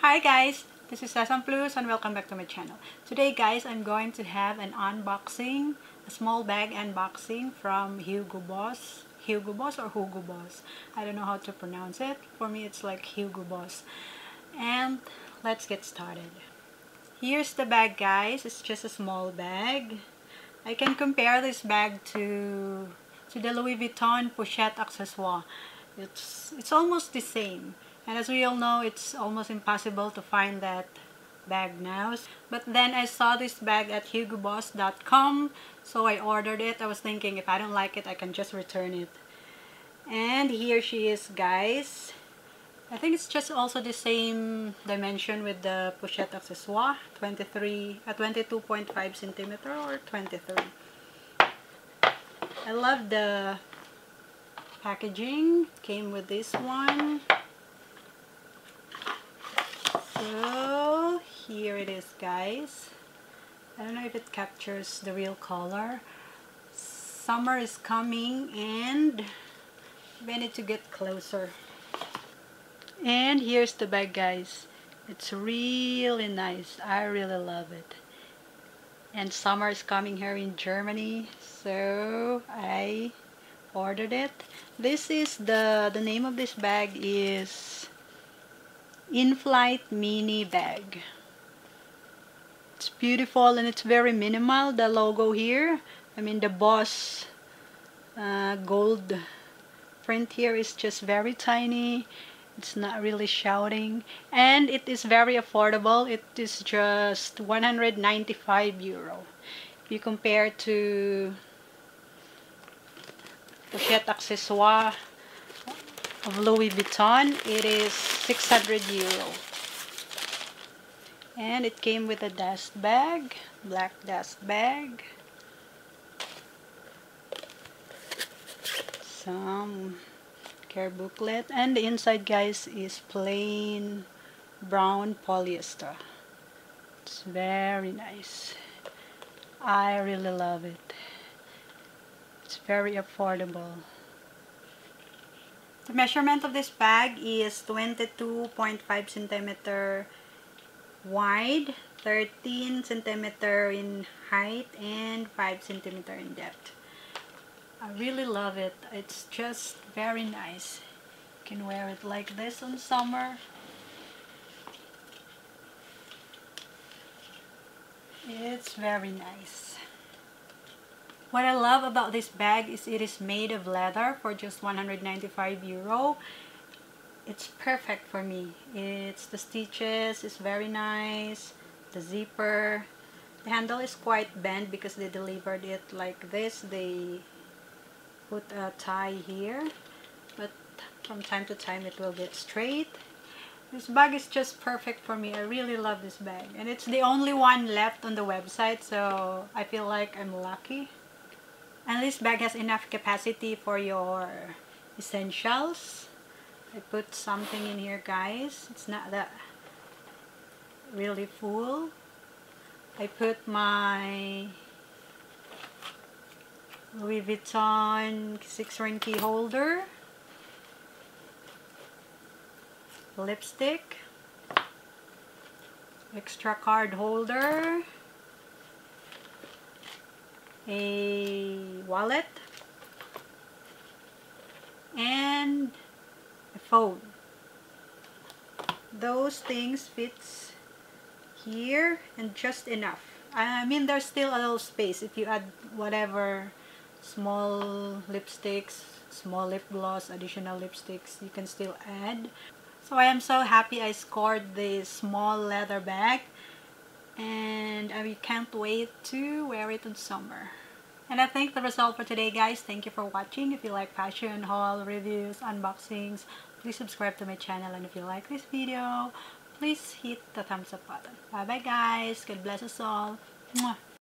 Hi guys, this is Sasan Plus and welcome back to my channel. Today guys, I'm going to have an unboxing, a small bag unboxing from Hugo Boss. Hugo Boss or Hugo Boss? I don't know how to pronounce it. For me, it's like Hugo Boss. And let's get started. Here's the bag guys. It's just a small bag. I can compare this bag to, to the Louis Vuitton Pochette Accessoire. It's, it's almost the same. And as we all know, it's almost impossible to find that bag now. But then I saw this bag at hugoboss.com, so I ordered it. I was thinking if I don't like it, I can just return it. And here she is, guys. I think it's just also the same dimension with the pochette accessoire, 23, uh, 22.5 centimeter or 23. I love the packaging. Came with this one. So, here it is guys. I don't know if it captures the real color. Summer is coming and we need to get closer. And here's the bag guys. It's really nice. I really love it. And summer is coming here in Germany. So I ordered it. This is the, the name of this bag is In-Flight Mini Bag. It's beautiful and it's very minimal. The logo here, I mean the Boss uh, gold print here is just very tiny. It's not really shouting. And it is very affordable. It is just 195 euro. If you compare to pochette accessoire of Louis Vuitton, it is 600 euro. And it came with a dust bag, black dust bag. Some care booklet. And the inside, guys, is plain brown polyester. It's very nice. I really love it. It's very affordable. The measurement of this bag is 22.5 centimeter wide, 13 centimeter in height, and 5 centimeter in depth. I really love it. It's just very nice. You can wear it like this in summer. It's very nice. What I love about this bag is it is made of leather for just 195 euro. It's perfect for me. It's the stitches it's very nice. The zipper. The handle is quite bent because they delivered it like this. They put a tie here. But from time to time it will get straight. This bag is just perfect for me. I really love this bag. And it's the only one left on the website. So I feel like I'm lucky. And this bag has enough capacity for your essentials. I put something in here guys. It's not that really full. I put my Louis Vuitton 6 ring key holder. Lipstick. Extra card holder a wallet and a phone. Those things fits here and just enough. I mean there's still a little space. If you add whatever small lipsticks small lip gloss additional lipsticks you can still add. So I am so happy I scored this small leather bag. And I can't wait to wear it in summer. And I think the result for today guys. Thank you for watching. If you like fashion, haul, reviews, unboxings, please subscribe to my channel. And if you like this video, please hit the thumbs up button. Bye bye guys. God bless us all. Mwah.